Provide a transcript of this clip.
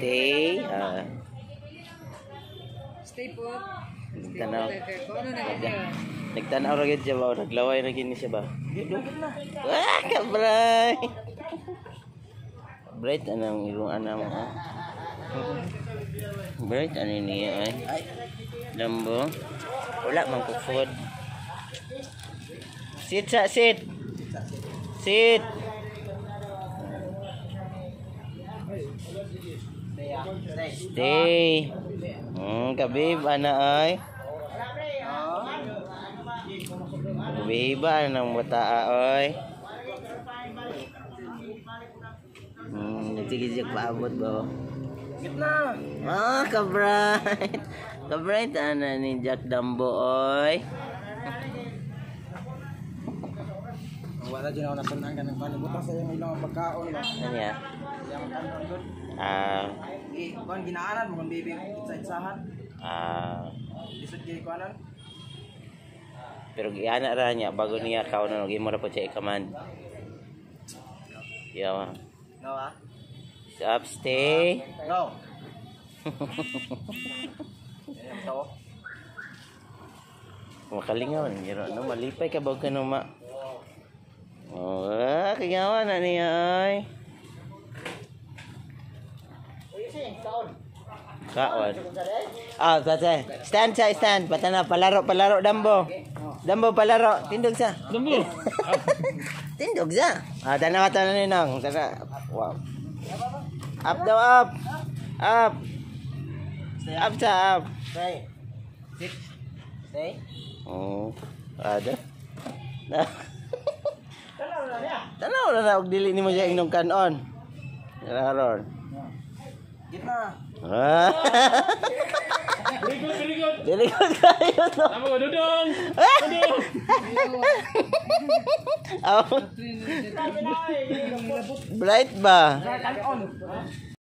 Stay put. Stay Tanaw. put. Ate. Kung ano nagtanaw ra gid siya ba? Naglaway na gini siya ba? Ah, kabray. Bright anang ilong ana mo. Bright ano niya ay. Lambo. Wala man ko food. Sit sa sit. Sit. Stay. Hmm, kabib ana ay. Biba ng bata oy. Hmm, nagtigil paabot ba? Gitna. Ah, ka-bright. Ka-bright ana ni Jack Dambo oy. Wala din ako nasunang ka ng. Butas sa yung ilang pagkaon. Ano ya? Yung kanon doon. Ah, Kuan ginaanan mo kung baby sa isahan. ah, Lisod kay kuanan. pero giana ra niya bago niya kaw na gi mo ra po siya i-command. Yawa. No ah. Stop, stay. Go. Makalingaw ni Jero. No, malipay ka ba ka no ma? Oh, ah, kagawa na niya ay. Kaon. Ah, tatay. Stand sa stand. Patana palaro palaro dambo. Dambo palaro. Tindog sa. Dambo. Tindog sa. Ah, tanawa tanan ni nang. Tana. Wow. Up daw up. Up. Up sa up. Stay. Stay. Oh. Ada. Na. Tanaw na na dili nimo siya inom kanon. Karon. Gitna. Ah. Good. Dili ko kayo no. Tama ko, Dudong. Aw. Bright ba? Kali on.